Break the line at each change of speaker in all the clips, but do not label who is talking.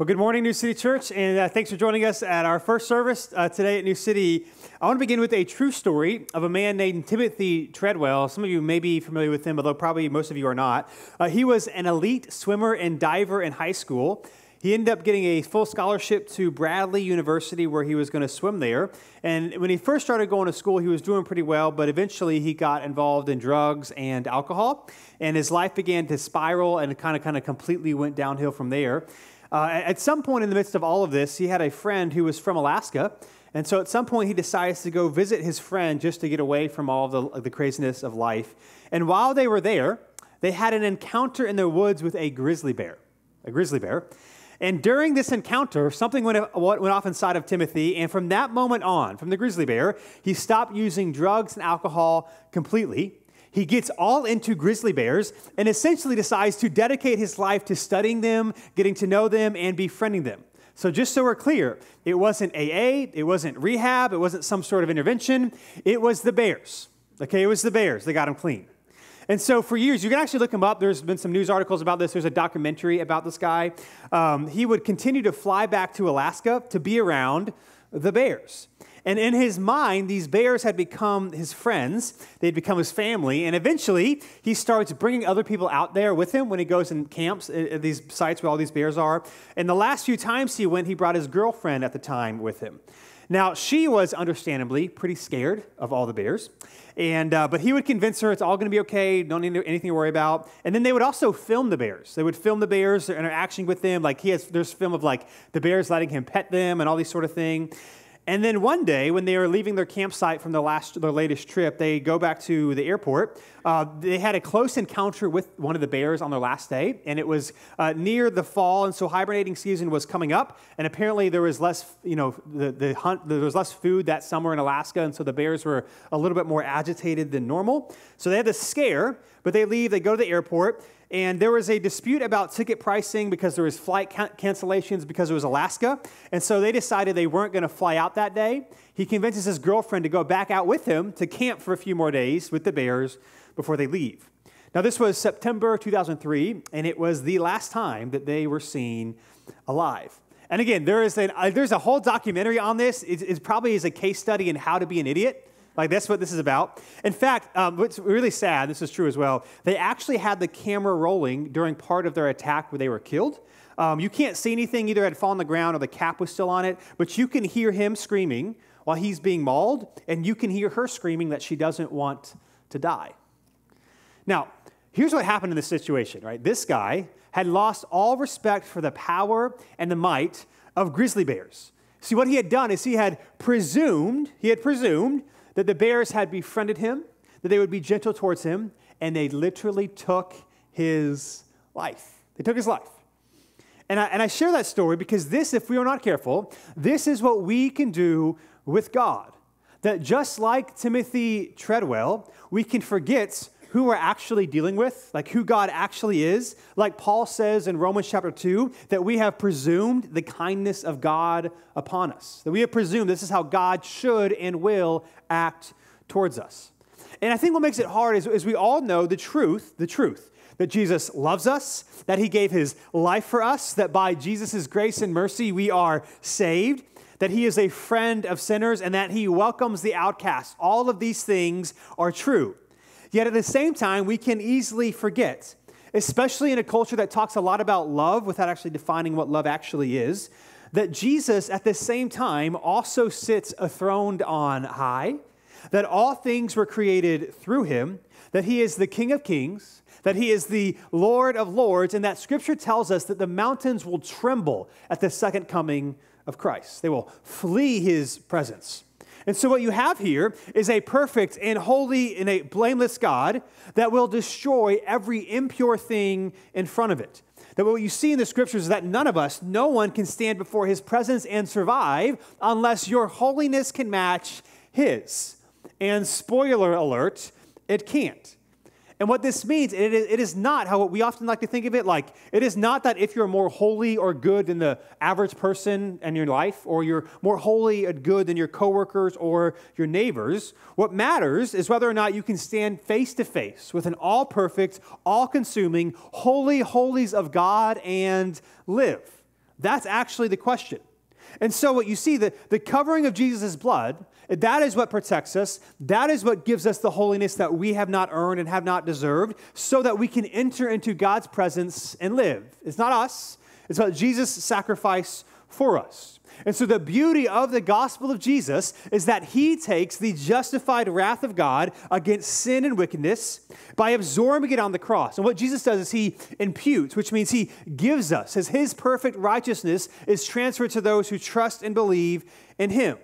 Well, good morning, New City Church, and uh, thanks for joining us at our first service uh, today at New City. I want to begin with a true story of a man named Timothy Treadwell. Some of you may be familiar with him, although probably most of you are not. Uh, he was an elite swimmer and diver in high school. He ended up getting a full scholarship to Bradley University, where he was going to swim there. And when he first started going to school, he was doing pretty well, but eventually he got involved in drugs and alcohol, and his life began to spiral and kind of kind of completely went downhill from there. Uh, at some point in the midst of all of this, he had a friend who was from Alaska. And so at some point, he decides to go visit his friend just to get away from all the, the craziness of life. And while they were there, they had an encounter in the woods with a grizzly bear. A grizzly bear. And during this encounter, something went, went off inside of Timothy. And from that moment on, from the grizzly bear, he stopped using drugs and alcohol completely. He gets all into grizzly bears and essentially decides to dedicate his life to studying them, getting to know them, and befriending them. So, just so we're clear, it wasn't AA, it wasn't rehab, it wasn't some sort of intervention. It was the bears. Okay, it was the bears They got him clean. And so, for years, you can actually look him up. There's been some news articles about this. There's a documentary about this guy. Um, he would continue to fly back to Alaska to be around the bears. And in his mind, these bears had become his friends, they'd become his family. And eventually, he starts bringing other people out there with him when he goes and camps at these sites where all these bears are. And the last few times he went, he brought his girlfriend at the time with him. Now, she was understandably pretty scared of all the bears. And, uh, but he would convince her it's all going to be okay, don't need anything to worry about. And then they would also film the bears. They would film the bears, their interaction with them. Like he has, there's film of like the bears letting him pet them and all these sort of thing. And then one day, when they were leaving their campsite from their, last, their latest trip, they go back to the airport. Uh, they had a close encounter with one of the bears on their last day, and it was uh, near the fall, and so hibernating season was coming up. And apparently, there was less, you know, the, the hunt, there was less food that summer in Alaska, and so the bears were a little bit more agitated than normal. So they had this scare, but they leave, they go to the airport, and there was a dispute about ticket pricing because there was flight cancellations because it was Alaska. And so they decided they weren't going to fly out that day. He convinces his girlfriend to go back out with him to camp for a few more days with the bears before they leave. Now, this was September 2003, and it was the last time that they were seen alive. And again, there is a, uh, there's a whole documentary on this. It, it probably is a case study in how to be an idiot. Like, that's what this is about. In fact, um, what's really sad, this is true as well, they actually had the camera rolling during part of their attack where they were killed. Um, you can't see anything, either had fallen on the ground or the cap was still on it, but you can hear him screaming while he's being mauled, and you can hear her screaming that she doesn't want to die. Now, here's what happened in this situation, right? This guy had lost all respect for the power and the might of grizzly bears. See, what he had done is he had presumed, he had presumed that the bears had befriended him, that they would be gentle towards him, and they literally took his life. They took his life. And I, and I share that story because this, if we are not careful, this is what we can do with God. That just like Timothy Treadwell, we can forget who we're actually dealing with, like who God actually is. Like Paul says in Romans chapter 2, that we have presumed the kindness of God upon us. That we have presumed this is how God should and will act towards us. And I think what makes it hard is, is we all know the truth, the truth, that Jesus loves us, that he gave his life for us, that by Jesus' grace and mercy we are saved, that he is a friend of sinners, and that he welcomes the outcast. All of these things are true. Yet at the same time, we can easily forget, especially in a culture that talks a lot about love without actually defining what love actually is, that Jesus at the same time also sits enthroned on high, that all things were created through him, that he is the King of kings, that he is the Lord of lords, and that scripture tells us that the mountains will tremble at the second coming of Christ. They will flee his presence. And so, what you have here is a perfect and holy and a blameless God that will destroy every impure thing in front of it. That what you see in the scriptures is that none of us, no one can stand before his presence and survive unless your holiness can match his. And spoiler alert, it can't. And what this means, it is, not how we often like to think of it like, it is not that if you're more holy or good than the average person in your life, or you're more holy and good than your coworkers or your neighbors. What matters is whether or not you can stand face to face with an all perfect, all consuming, holy holies of God and live. That's actually the question. And so, what you see, the, the covering of Jesus' blood, that is what protects us. That is what gives us the holiness that we have not earned and have not deserved, so that we can enter into God's presence and live. It's not us, it's about Jesus' sacrifice for us. And so, the beauty of the gospel of Jesus is that he takes the justified wrath of God against sin and wickedness by absorbing it on the cross. And what Jesus does is he imputes, which means he gives us, as his perfect righteousness is transferred to those who trust and believe in him.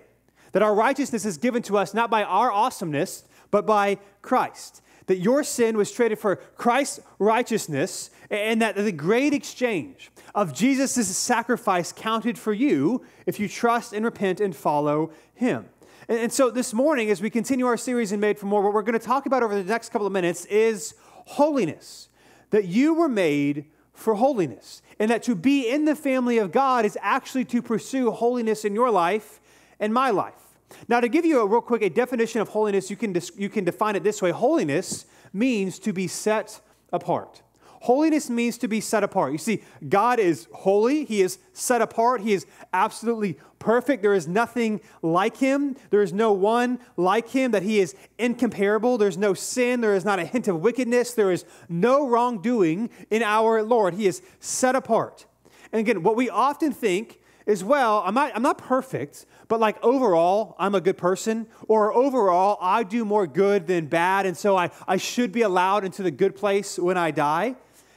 That our righteousness is given to us not by our awesomeness, but by Christ that your sin was traded for Christ's righteousness, and that the great exchange of Jesus' sacrifice counted for you if you trust and repent and follow him. And, so this morning, as we continue our series in Made for More, what we're going to talk about over the next couple of minutes is holiness. That you were made for holiness, and that to be in the family of God is actually to pursue holiness in your life and my life. Now, to give you a real quick a definition of holiness, you can, you can define it this way holiness means to be set apart. Holiness means to be set apart. You see, God is holy. He is set apart. He is absolutely perfect. There is nothing like him. There is no one like him, that he is incomparable. There's no sin. There is not a hint of wickedness. There is no wrongdoing in our Lord. He is set apart. And again, what we often think is well, I'm not, I'm not perfect, but like overall, I'm a good person, or overall, I do more good than bad, and so I, I should be allowed into the good place when I die.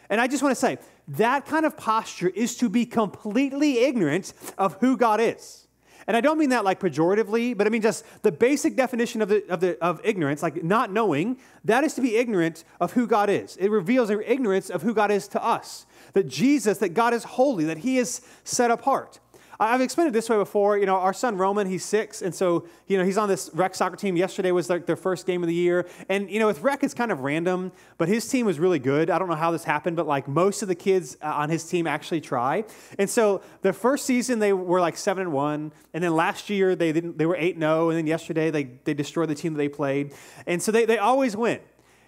And I just want to say, that kind of posture is to be completely ignorant of who God is. And I don't mean that like pejoratively, but I mean just the basic definition of, the, of, the, of ignorance, like not knowing, that is to be ignorant of who God is. It reveals ignorance of who God is to us. That Jesus, that God is holy, that He is set apart. I've explained it this way before. You know, our son Roman, he's six, and so you know he's on this rec soccer team. Yesterday was like their first game of the year, and you know with rec it's kind of random, but his team was really good. I don't know how this happened, but like most of the kids uh, on his team actually try. And so the first season they were like seven and one, and then last year they didn't. They were eight and zero, and then yesterday they they destroyed the team that they played, and so they they always win.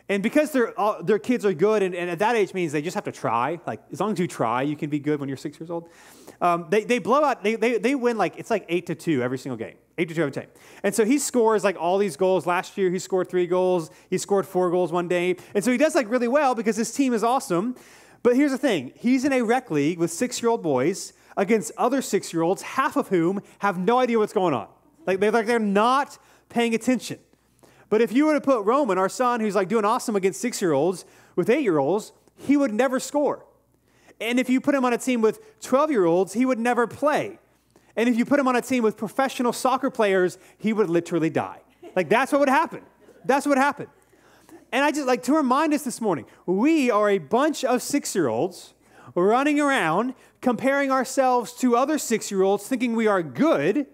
And because their, their kids are good, and, and, at that age means they just have to try. Like, as long as you try, you can be good when you're six years old. Um, they, they blow out, they, they, they win like, it's like eight to two every single game. Eight to two every time. And so he scores like all these goals. Last year, he scored three goals. He scored four goals one day. And so he does like really well because his team is awesome. But here's the thing he's in a rec league with six year old boys against other six year olds, half of whom have no idea what's going on. Like, they're, like they're not paying attention. But if you were to put Roman, our son, who's like doing awesome against six year olds, with eight year olds, he would never score. And if you put him on a team with 12 year olds, he would never play. And if you put him on a team with professional soccer players, he would literally die. Like that's what would happen. That's what happened. And I just like to remind us this morning we are a bunch of six year olds running around comparing ourselves to other six year olds, thinking we are good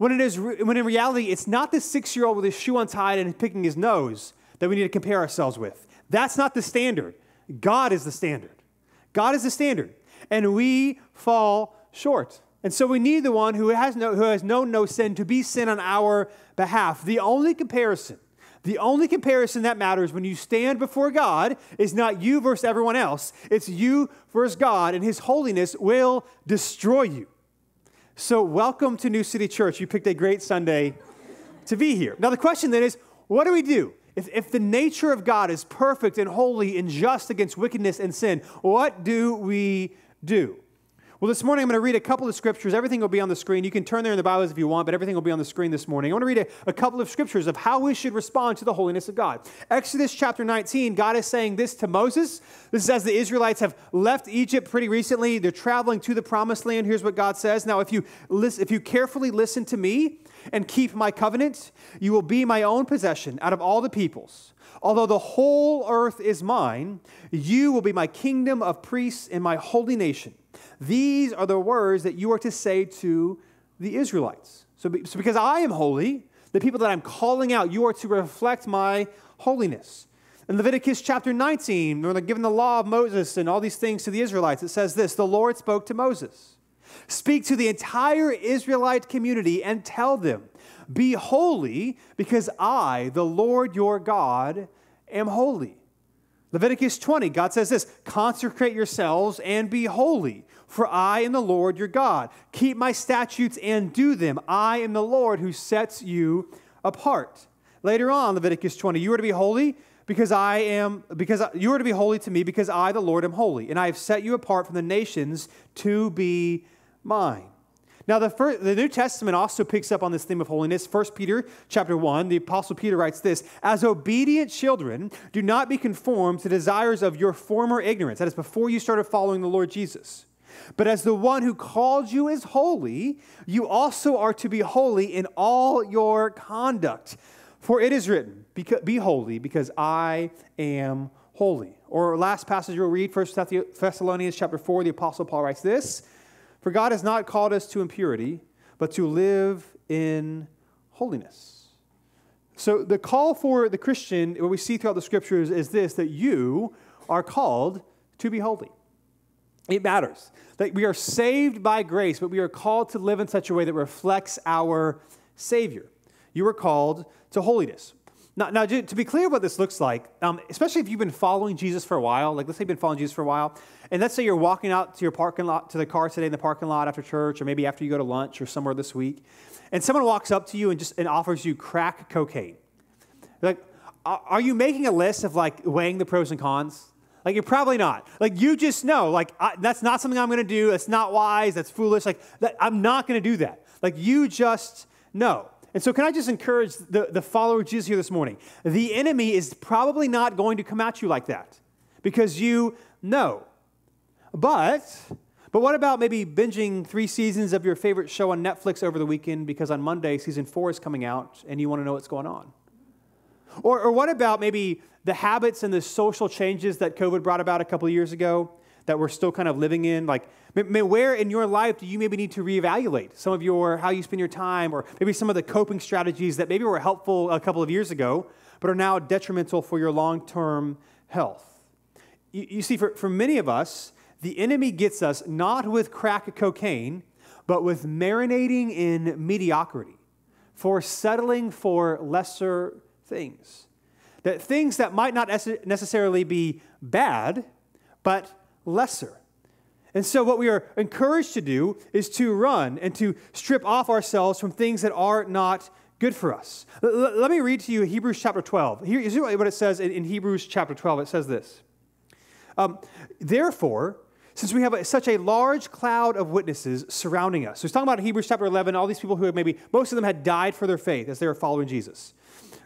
when, it is, when in reality, it's not the six year old with his shoe untied and picking his nose that we need to compare ourselves with. That's not the standard. God is the standard. God is the standard. And we fall short. And so we need the one who has, no, who has known no sin to be sin on our behalf. The only comparison, the only comparison that matters when you stand before God is not you versus everyone else. It's you versus God, and His holiness will destroy you. So, welcome to New City Church. You picked a great Sunday to be here. Now, the question then is what do we do? If, if the nature of God is perfect and holy and just against wickedness and sin, what do we do? Well, this morning I'm going to read a couple of scriptures. Everything will be on the screen. You can turn there in the Bibles if you want, but everything will be on the screen this morning. I want to read a, a, couple of scriptures of how we should respond to the holiness of God. Exodus chapter 19, God is saying this to Moses. This is as the Israelites have left Egypt pretty recently. They're traveling to the promised land. Here's what God says Now, if you, listen, if you carefully listen to me and keep my covenant, you will be my own possession out of all the peoples. Although the whole earth is mine, you will be my kingdom of priests and my holy nation. These are the words that you are to say to the Israelites. So, so because I am holy, the people that I'm calling out, you are to reflect my holiness. In Leviticus chapter 19, when they're given the law of Moses and all these things to the Israelites, it says this The Lord spoke to Moses Speak to the entire Israelite community and tell them, Be holy, because I, the Lord your God, am holy. Leviticus 20, God says this Consecrate yourselves and be holy, for I am the Lord your God. Keep my statutes and do them. I am the Lord who sets you apart. Later on, Leviticus 20, you are to be holy because I am, because you are to be holy to me because I, the Lord, am holy, and I have set you apart from the nations to be mine. Now, the, first, the New Testament also picks up on this theme of holiness. 1 Peter chapter 1, the Apostle Peter writes this As obedient children, do not be conformed to desires of your former ignorance. That is before you started following the Lord Jesus. But as the one who called you is holy, you also are to be holy in all your conduct. For it is written, Be holy, because I am holy. Or last passage we'll read, 1 Thessalonians chapter 4, the Apostle Paul writes this For God has not called us to impurity, but to live in holiness. So the call for the Christian, what we see throughout the scriptures, is this that you are called to be holy. It matters. That we are saved by grace, but we are called to live in such a way that reflects our Savior. You are called to holiness. Now, now to be clear what this looks like, um, especially if you've been following Jesus for a while, like let's say you've been following Jesus for a while, and let's say you're walking out to your parking lot, to the car today in the parking lot after church, or maybe after you go to lunch or somewhere this week, and someone walks up to you and just and offers you crack cocaine. Like, are you making a list of like weighing the pros and cons? Like, you're probably not. Like, you just know, like, I, that's not something I'm going to do. That's not wise. That's foolish. Like, that, I'm not going to do that. Like, you just know. And so, can I just encourage the, the follower of Jesus here this morning? The enemy is probably not going to come at you like that because you know. But, but what about maybe binging three seasons of your favorite show on Netflix over the weekend because on Monday season four is coming out and you want to know what's going on? Or, or what about maybe the habits and the social changes that COVID brought about a couple of years ago? That we're still kind of living in? Like, where in your life do you maybe need to reevaluate some of your how you spend your time, or maybe some of the coping strategies that maybe were helpful a couple of years ago, but are now detrimental for your long-term health? You, you see, for, for many of us, the enemy gets us not with crack cocaine, but with marinating in mediocrity, for settling for lesser things. That things that might not necessarily be bad, but lesser. And so, what we are encouraged to do is to run and to strip off ourselves from things that are not good for us. L- let me read to you Hebrews chapter 12. Here, you see what it says in, in Hebrews chapter 12. It says this um, Therefore, since we have a, such a large cloud of witnesses surrounding us. So he's talking about Hebrews chapter 11, all these people who maybe, most of them had died for their faith as they were following Jesus,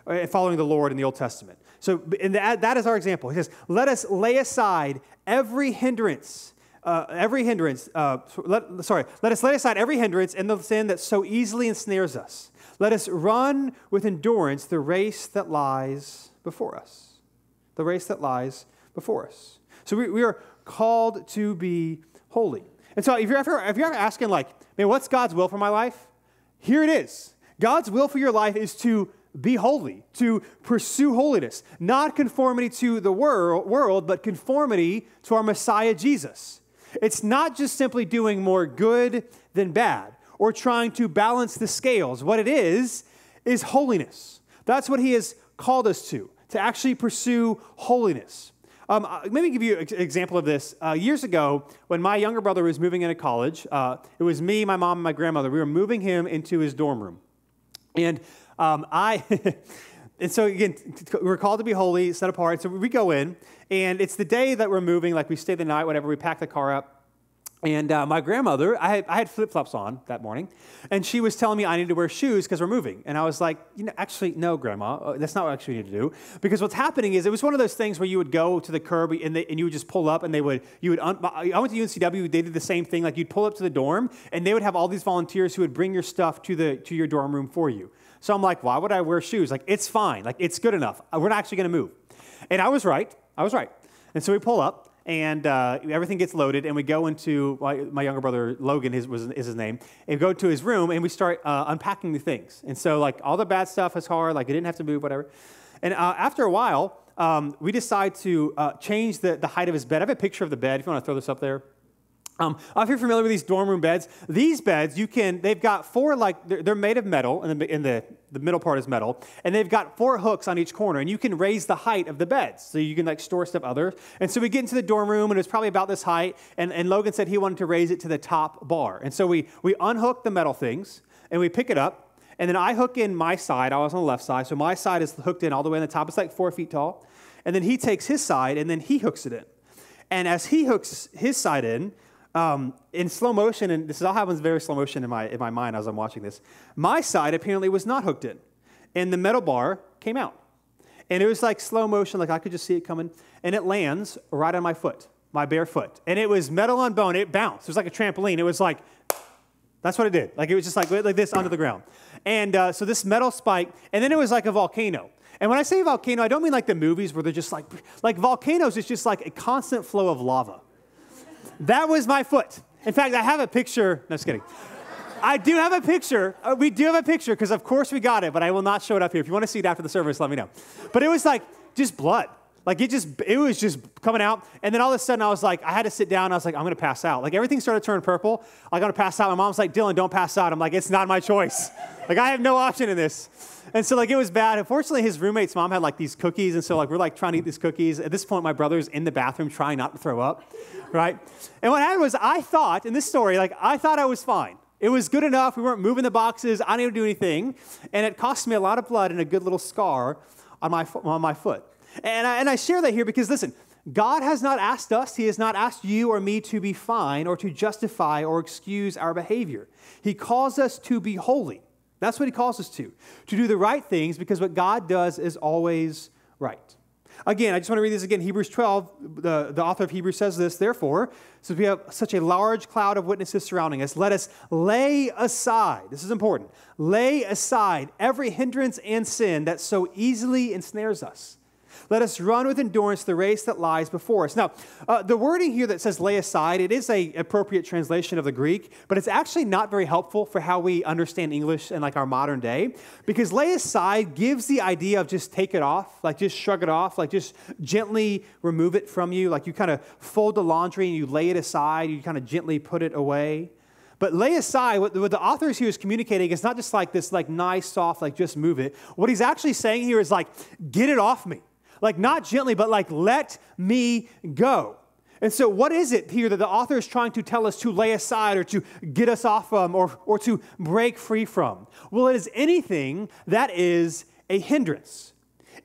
uh, following the Lord in the Old Testament. So that, that is our example. He says, let us lay aside every hindrance. Uh, every hindrance, uh, let, sorry, let us lay aside every hindrance and the sin that so easily ensnares us. Let us run with endurance the race that lies before us. The race that lies before us. So we, we are called to be holy. And so if you're, ever, if you're ever asking, like, man, what's God's will for my life? Here it is. God's will for your life is to be holy, to pursue holiness, not conformity to the wor- world, but conformity to our Messiah Jesus. It's not just simply doing more good than bad or trying to balance the scales. What it is, is holiness. That's what he has called us to, to actually pursue holiness. Um, uh, let me give you an example of this. Uh, years ago, when my younger brother was moving into college, uh, it was me, my mom, and my grandmother. We were moving him into his dorm room. And um, I, and so again, we're called to be holy, set apart. So we go in, and it's the day that we're moving, like we stay the night, whatever, we pack the car up. And uh, my grandmother, I had, I had flip flops on that morning, and she was telling me I needed to wear shoes because we're moving. And I was like, you know, actually, no, Grandma, uh, that's not what I actually need to do. Because what's happening is it was one of those things where you would go to the curb and, they, and you would just pull up, and they would, you would, un- I went to UNCW, they did the same thing. Like you'd pull up to the dorm, and they would have all these volunteers who would bring your stuff to, the, to your dorm room for you. So I'm like, why would I wear shoes? Like, it's fine. Like, it's good enough. Uh, we're not actually going to move. And I was right. I was right. And so we pull up, and uh, everything gets loaded, and we go into my, my younger brother Logan is, was, is his name, and go to his room, and we start uh, unpacking the things. And so like all the bad stuff is hard, like it didn't have to move, whatever. And uh, after a while, um, we decide to uh, change the, the height of his bed. I have a picture of the bed. If you want to throw this up there, Um, if you're familiar with these dorm room beds, these beds, you can, they've got four, like, they're, they're made of metal, and the, in the, the middle part is metal, and they've got four hooks on each corner, and you can raise the height of the beds. So you can, like, store stuff other. And so we get into the dorm room, and it's probably about this height, and, and Logan said he wanted to raise it to the top bar. And so we, we unhook the metal things, and we pick it up, and then I hook in my side. I was on the left side, so my side is hooked in all the way on the top. It's like four feet tall. And then he takes his side, and then he hooks it in. And as he hooks his side in, um, in slow motion, and this all happens very slow motion in my, in my mind as I'm watching this, my side apparently was not hooked in. And the metal bar came out. And it was like slow motion, like I could just see it coming. And it lands right on my foot, my bare foot. And it was metal on bone. It bounced. It was like a trampoline. It was like, that's what it did. Like it was just like, like this onto the ground. And uh, so this metal spike, and then it was like a volcano. And when I say volcano, I don't mean like the movies where they're just like, like volcanoes it's just like a constant flow of lava. That was my foot. In fact, I have a picture. No, just kidding. I do have a picture. Uh, we do have a picture because, of course, we got it, but I will not show it up here. If you want to see it after the service, let me know. But it was like just blood. Like it just, it was just coming out. And then all of a sudden I was like, I had to sit down. I was like, I'm going to pass out. Like everything started to turn purple. I'm going to pass out. My mom's like, Dylan, don't pass out. I'm like, it's not my choice. Like I have no option in this. And so like it was bad. Unfortunately, his roommate's mom had like these cookies. And so like we're like trying to eat these cookies. At this point, my brother's in the bathroom trying not to throw up, right? And what happened was I thought, in this story, like I thought I was fine. It was good enough. We weren't moving the boxes. I didn't do anything. And it cost me a lot of blood and a good little scar on my, on my foot. And I, and I share that here because, listen, God has not asked us, He has not asked you or me to be fine or to justify or excuse our behavior. He calls us to be holy. That's what He calls us to, to do the right things because what God does is always right. Again, I just want to read this again. Hebrews 12, the, the author of Hebrews says this, therefore, since we have such a large cloud of witnesses surrounding us, let us lay aside, this is important, lay aside every hindrance and sin that so easily ensnares us let us run with endurance the race that lies before us. Now, uh, the wording here that says lay aside, it is a appropriate translation of the Greek, but it's actually not very helpful for how we understand English in like our modern day, because lay aside gives the idea of just take it off, like just shrug it off, like just gently remove it from you, like you kind of fold the laundry and you lay it aside, you kind of gently put it away. But lay aside, what, the author here is communicating is not just like this like nice, soft, like just move it. What he's actually saying here is like, get it off me. Like, not gently, but like, let me go. And so, what is it here that the author is trying to tell us to lay aside or to get us off from or, or to break free from? Well, it is anything that is a hindrance.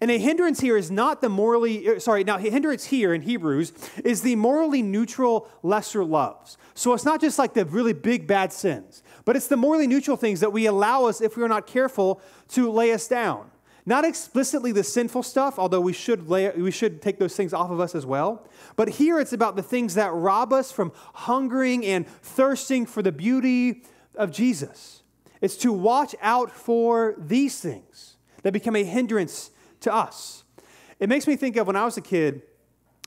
And a hindrance here is not the morally, er, sorry, now, hindrance here in Hebrews is the morally neutral lesser loves. So it's not just like the really big bad sins, but it's the morally neutral things that we allow us, if we're not careful, to lay us down. Not explicitly the sinful stuff, although we should, lay, we should take those things off of us as well. But here it's about the things that rob us from hungering and thirsting for the beauty of Jesus. It's to watch out for these things that become a hindrance to us. It makes me think of when I was a kid,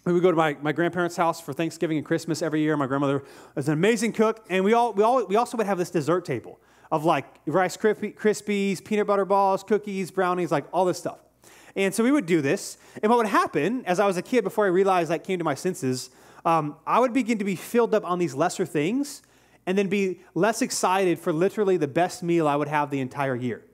we would go to my, my grandparents' house for Thanksgiving and Christmas every year. My grandmother was an amazing cook, and we, all, we, all, we also would have this dessert table of like Rice Krispies, peanut butter balls, cookies, brownies, like all this stuff. And so we would do this. And what would happen as I was a kid, before I realized that came to my senses, um, I would begin to be filled up on these lesser things and then be less excited for literally the best meal I would have the entire year.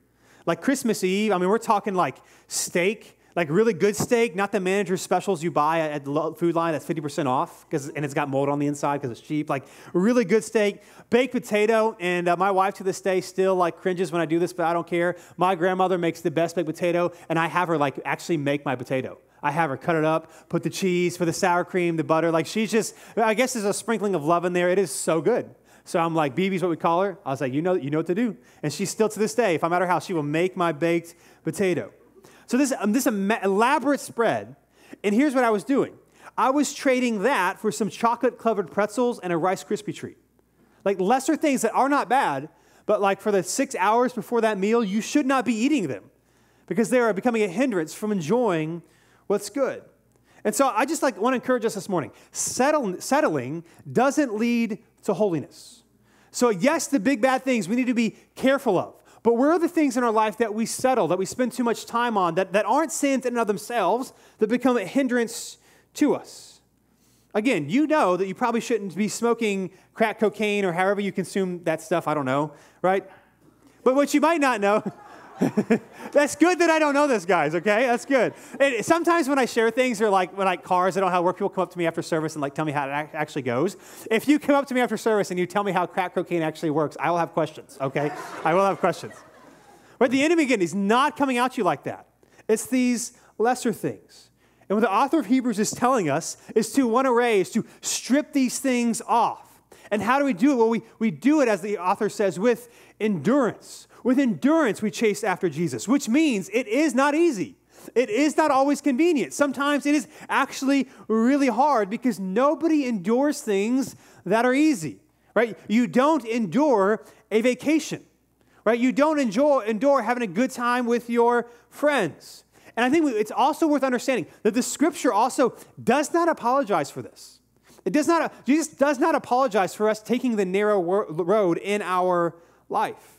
Like Christmas Eve, I mean, we're talking like steak like really good steak, not the manager's specials you buy at the food line that's 50% off, and it's got mold on the inside because it's cheap. Like really good steak, baked potato, and uh, my wife to this day still like cringes when I do this, but I don't care. My grandmother makes the best baked potato, and I have her like actually make my potato. I have her cut it up, put the cheese, for the sour cream, the butter. Like she's just, I guess there's a sprinkling of love in there. It is so good. So I'm like, BB's what we call her. I was like, you know, you know what to do. And she's still to this day, if I'm at her house, she will make my baked potato. So this, um, this elaborate spread, and here's what I was doing. I was trading that for some chocolate covered pretzels and a Rice Krispie treat. Like lesser things that are not bad, but like for the six hours before that meal, you should not be eating them because they are becoming a hindrance from enjoying what's good. And so I just like want to encourage us this morning. Settle, settling doesn't lead to holiness. So yes, the big bad things we need to be careful of. But where are the things in our life that we settle, that we spend too much time on, that, that aren't sins in and of themselves, that become a hindrance to us? Again, you know that you probably shouldn't be smoking crack cocaine or however you consume that stuff. I don't know, right? But what you might not know. That's good that I don't know this, guys, okay? That's good. And sometimes when I share things or like when like cars, I don't how work, people come up to me after service and like tell me how it actually goes. If you come up to me after service and you tell me how crack cocaine actually works, I will have questions, okay? I will have questions. But the enemy, again, is not coming at you like that. It's these lesser things. And what the author of Hebrews is telling us is to one array, is to strip these things off. And how do we do it? Well, we, we do it, as the author says, with endurance. With endurance, we chase after Jesus, which means it is not easy. It is not always convenient. Sometimes it is actually really hard because nobody endures things that are easy, right? You don't endure a vacation, right? You don't enjoy, endure having a good time with your friends. And I think it's also worth understanding that the scripture also does not apologize for this. It does not, Jesus does not apologize for us taking the narrow road in our life.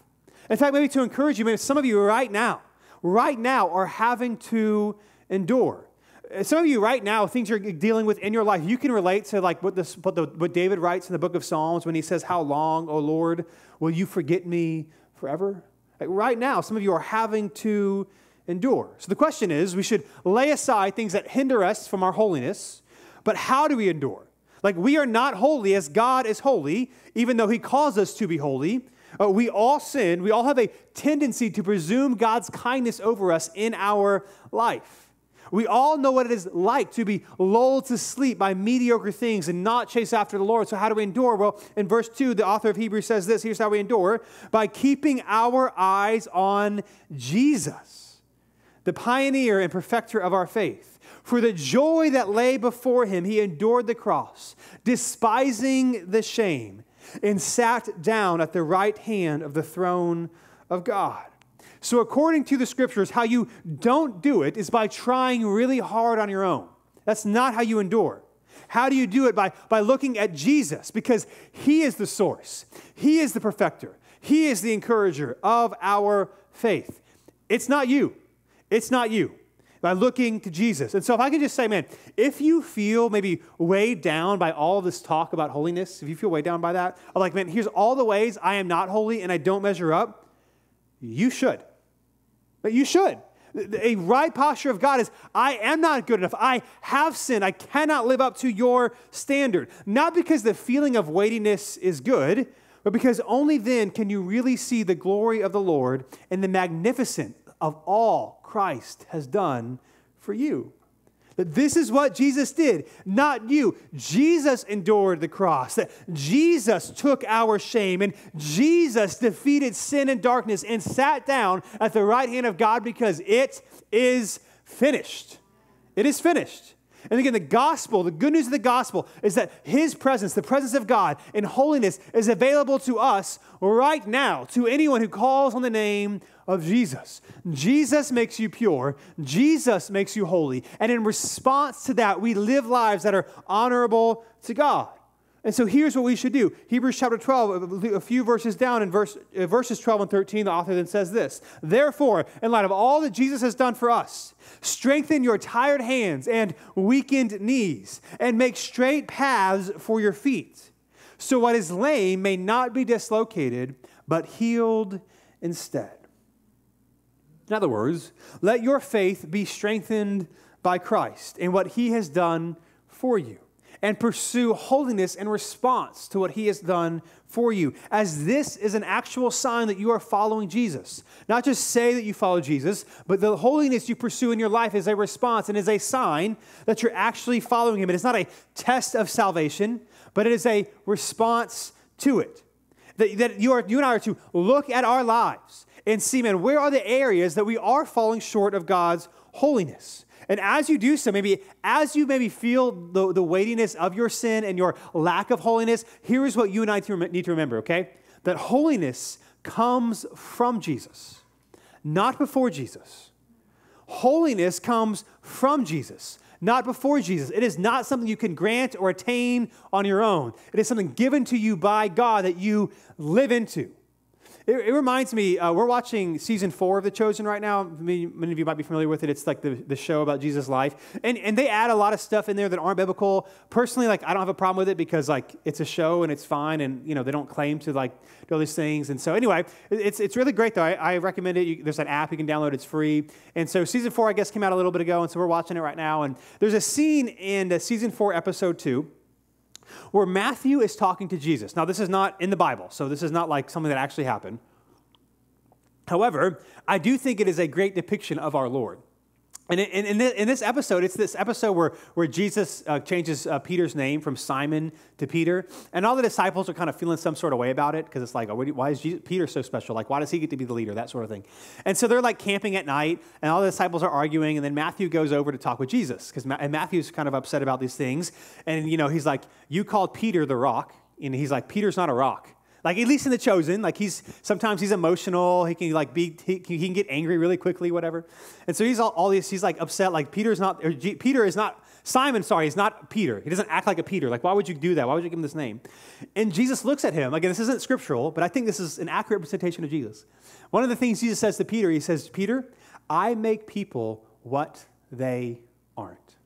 In fact, maybe to encourage you, maybe some of you right now, right now are having to endure. Uh, some of you right now, things you're dealing with in your life, you can relate to like what, this, what, the, what David writes in the book of Psalms when he says, How long, O Lord, will you forget me forever? Like right now, some of you are having to endure. So the question is, we should lay aside things that hinder us from our holiness, but how do we endure? Like we are not holy as God is holy, even though he calls us to be holy. Uh, we all sin. We all have a tendency to presume God's kindness over us in our life. We all know what it is like to be lulled to sleep by mediocre things and not chase after the Lord. So, how do we endure? Well, in verse 2, the author of Hebrews says this here's how we endure by keeping our eyes on Jesus, the pioneer and perfecter of our faith. For the joy that lay before him, he endured the cross, despising the shame and sat down at the right hand of the throne of God. So, according to the scriptures, how you don't do it is by trying really hard on your own. That's not how you endure. How do you do it? By, by looking at Jesus, because He is the source, He is the perfecter, He is the encourager of our faith. It's not you. It's not you by looking to Jesus. And so, if I could just say, man, if you feel maybe weighed down by all this talk about holiness, if you feel weighed down by that, or like, man, here's all the ways I am not holy and I don't measure up, you should. But you should. A right posture of God is I am not good enough. I have sinned. I cannot live up to your standard. Not because the feeling of weightiness is good, but because only then can you really see the glory of the Lord and the magnificence of all Christ has done for you. That this is what Jesus did, not you. Jesus endured the cross, that Jesus took our shame, and Jesus defeated sin and darkness and sat down at the right hand of God because it is finished. It is finished. And again, the gospel, the good news of the gospel is that his presence, the presence of God in holiness, is available to us right now, to anyone who calls on the name of Jesus. Jesus makes you pure, Jesus makes you holy. And in response to that, we live lives that are honorable to God. And so here's what we should do. Hebrews chapter 12, a few verses down in verse, uh, verses 12 and 13, the author then says this Therefore, in light of all that Jesus has done for us, strengthen your tired hands and weakened knees, and make straight paths for your feet, so what is lame may not be dislocated, but healed instead. In other words, let your faith be strengthened by Christ and what he has done for you and pursue holiness in response to what he has done for you, as this is an actual sign that you are following Jesus. Not just say that you follow Jesus, but the holiness you pursue in your life is a response and is a sign that you're actually following him. It is not a test of salvation, but it is a response to it. That, that you, are, you and I are to look at our lives and see, man, where are the areas that we are falling short of God's holiness? And as you do so, maybe as you maybe feel the, the weightiness of your sin and your lack of holiness, here is what you and I need to remember, okay? That holiness comes from Jesus, not before Jesus. Holiness comes from Jesus, not before Jesus. It is not something you can grant or attain on your own. It is something given to you by God that you live into. It, it reminds me, uh, we're watching season four of The Chosen right now. Many, of you might be familiar with it. It's like the, the show about Jesus' life. And, and they add a lot of stuff in there that aren't biblical. Personally, like, I don't have a problem with it because, like, it's a show and it's fine. And, you know, they don't claim to, like, do all these things. And so, anyway, it's, it's really great, though. I, I recommend it. You, there's an app you can download, it's free. And so, season four, I guess, came out a little bit ago. And so, we're watching it right now. And there's a scene in season four, episode two where Matthew is talking to Jesus. Now, this is not in the Bible, so this is not like something that actually happened. However, I do think it is a great depiction of our Lord. And in, this episode, it's this episode where, where Jesus uh, changes uh, Peter's name from Simon to Peter. And all the disciples are kind of feeling some sort of way about it because it's like, oh, why is Jesus, Peter so special? Like, why does he get to be the leader? That sort of thing. And so they're like camping at night, and all the disciples are arguing. And then Matthew goes over to talk with Jesus because and Matthew's kind of upset about these things. And, you know, he's like, You called Peter the rock. And he's like, Peter's not a rock. Like at least in the chosen, like he's sometimes he's emotional. He can like be he, he can get angry really quickly, whatever. And so he's all, all these. He's like upset. Like Peter's not. G, Peter is not. Simon, sorry, he's not Peter. He doesn't act like a Peter. Like why would you do that? Why would you give him this name? And Jesus looks at him. Again, this isn't scriptural, but I think this is an accurate representation of Jesus. One of the things Jesus says to Peter, he says, Peter, I make people what they aren't.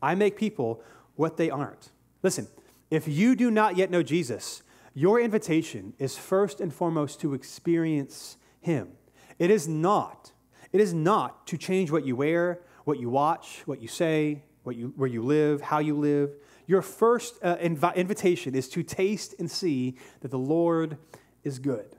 I make people what they aren't. Listen, if you do not yet know Jesus, your invitation is first and foremost to experience Him. It is not, it is not to change what you wear, what you watch, what you say, what you, where you live, how you live. Your first uh, inv- invitation is to taste and see that the Lord is good.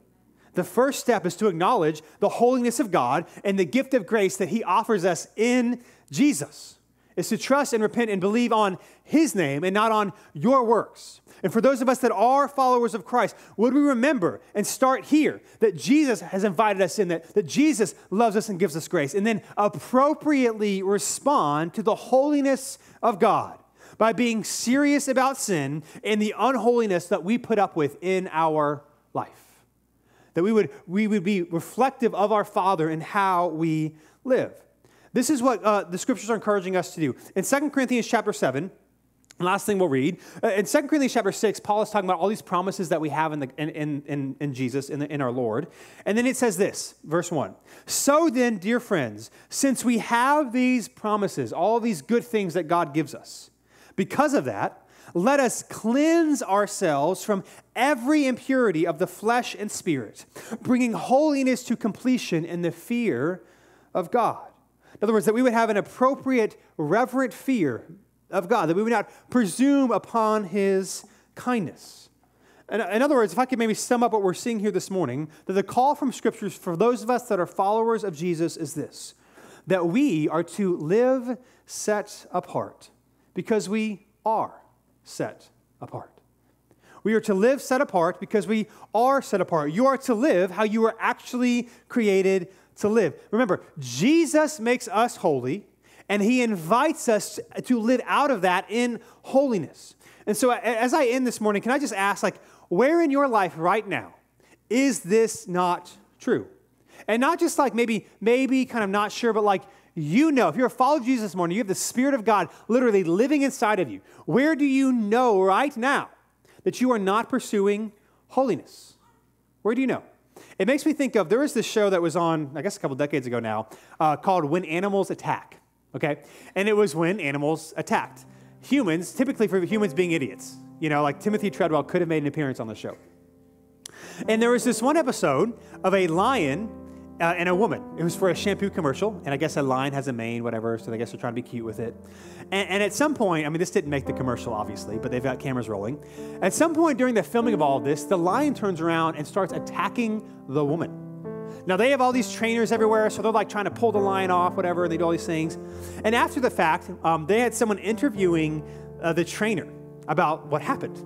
The first step is to acknowledge the holiness of God and the gift of grace that He offers us in Jesus. Is to trust and repent and believe on His name and not on your works. And for those of us that are followers of Christ, would we remember and start here that Jesus has invited us in, that, that Jesus loves us and gives us grace, and then appropriately respond to the holiness of God by being serious about sin and the unholiness that we put up with in our life. That we would, we would be reflective of our Father in how we live. This is what uh, the scriptures are encouraging us to do. In 2 Corinthians chapter 7, Last thing we'll read. Uh, in 2 Corinthians chapter 6, Paul is talking about all these promises that we have in, the, in, in, in Jesus, in, the, in our Lord. And then it says this, verse 1. So then, dear friends, since we have these promises, all these good things that God gives us, because of that, let us cleanse ourselves from every impurity of the flesh and spirit, bringing holiness to completion in the fear of God. In other words, that we would have an appropriate, reverent fear of God, that we would not presume upon his kindness. In, in other words, if I could maybe sum up what we're seeing here this morning, that the call from scriptures for those of us that are followers of Jesus is this that we are to live set apart because we are set apart. We are to live set apart because we are set apart. You are to live how you were actually created to live. Remember, Jesus makes us holy and he invites us to live out of that in holiness. And so, as I end this morning, can I just ask, like, where in your life right now is this not true? And not just like maybe, maybe kind of not sure, but like, you know, if you're a follower of Jesus this morning, you have the Spirit of God literally living inside of you. Where do you know right now that you are not pursuing holiness? Where do you know? It makes me think of there was this show that was on, I guess, a couple decades ago now, uh, called When Animals Attack okay? And it was when animals attacked. Humans, typically for humans being idiots, you know, like Timothy Treadwell could have made an appearance on the show. And there was this one episode of a lion uh, and a woman. It was for a shampoo commercial, and I guess a lion has a mane, whatever, so I guess they're trying to be cute with it. And, and, at some point, I mean, this didn't make the commercial, obviously, but they've got cameras rolling. At some point during the filming of all of this, the lion turns around and starts attacking the woman. Now, they have all these trainers everywhere, so they're like trying to pull the lion off, whatever, and they do all these things. And after the fact, um, they had someone interviewing uh, the trainer about what happened.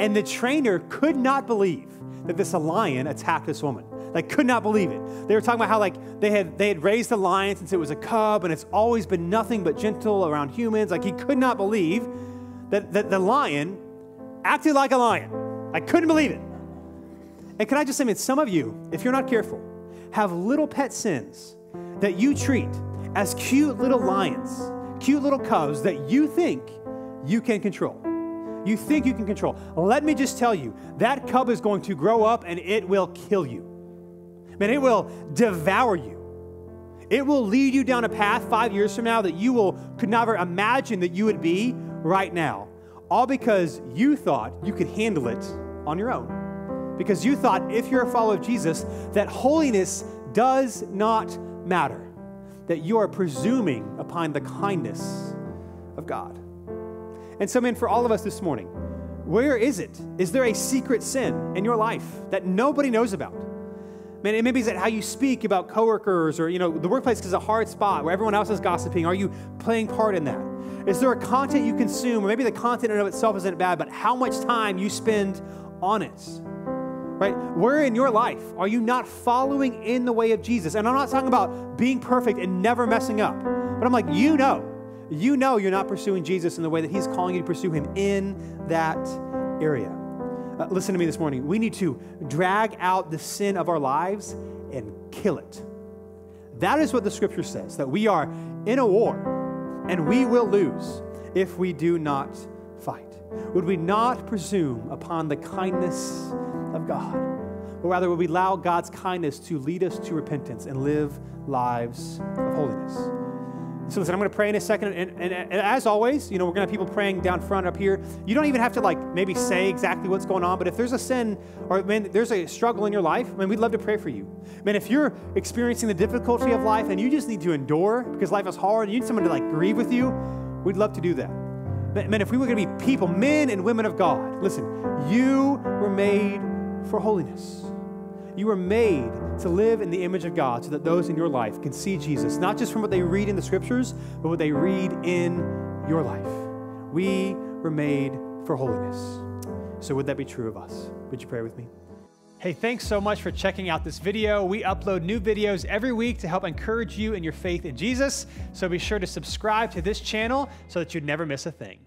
And the trainer could not believe that this lion attacked this woman. Like, could not believe it. They were talking about how, like, they had, they had raised the lion since it was a cub, and it's always been nothing but gentle around humans. Like, he could not believe that, that the lion acted like a lion. I couldn't believe it. And can I just say, I mean, some of you, if you're not careful, have little pet sins that you treat as cute little lions, cute little cubs that you think you can control. you think you can control. Let me just tell you, that cub is going to grow up and it will kill you. Man, it will devour you. It will lead you down a path five years from now that you will could never imagine that you would be right now. All because you thought you could handle it on your own. Because you thought if you're a follower of Jesus, that holiness does not matter. That you are presuming upon the kindness of God. And so, man, for all of us this morning, where is it? Is there a secret sin in your life that nobody knows about? Man, maybe is it how you speak about coworkers or, you know, the workplace is a hard spot where everyone else is gossiping. Are you playing part in that? Is there a content you consume, or maybe the content in of itself isn't bad, but how much time you spend on it? Right? Where in your life are you not following in the way of Jesus? And I'm not talking about being perfect and never messing up, but I'm like, you know, you know you're not pursuing Jesus in the way that He's calling you to pursue Him in that area. Uh, listen to me this morning. We need to drag out the sin of our lives and kill it. That is what the scripture says, that we are in a war and we will lose if we do not fight. Would we not presume upon the kindness of God? Or rather, would we allow God's kindness to lead us to repentance and live lives of holiness? So listen, I'm going to pray in a second, and, and, and, as always, you know, we're going to have people praying down front up here. You don't even have to like maybe say exactly what's going on, but if there's a sin or man, there's a struggle in your life, man, we'd love to pray for you. Man, if you're experiencing the difficulty of life and you just need to endure because life is hard, and you need someone to like grieve with you, we'd love to do that. Man, if we were going to be people, men and women of God, listen, you were made for holiness. You were made to live in the image of God so that those in your life can see Jesus, not just from what they read in the scriptures, but what they read in your life. We were made for holiness. So, would that be true of us? Would you pray with me? Hey, thanks so much for checking out this video. We upload new videos every week to help encourage you in your faith in Jesus. So be sure to subscribe to this channel so that you never miss a thing.